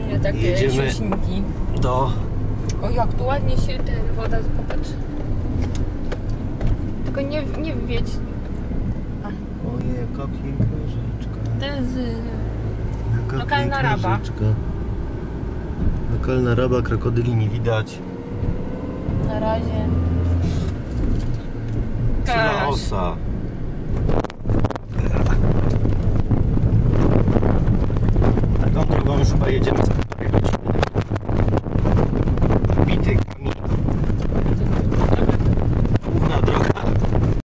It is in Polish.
fajne takie Jedziemy. sieśniki. Do... O, jak tu ładnie się ten woda, popatrz. Tylko nie, nie wiedź. Ojej, jaka piękna rzeczka. To jest... y, Jaka Lokalna piękna raba. Rzeczka. Lokalna raba, krokodyli nie widać. Na razie. Cula Kaś. osa. Krakowa jedziemy z tym pojechać.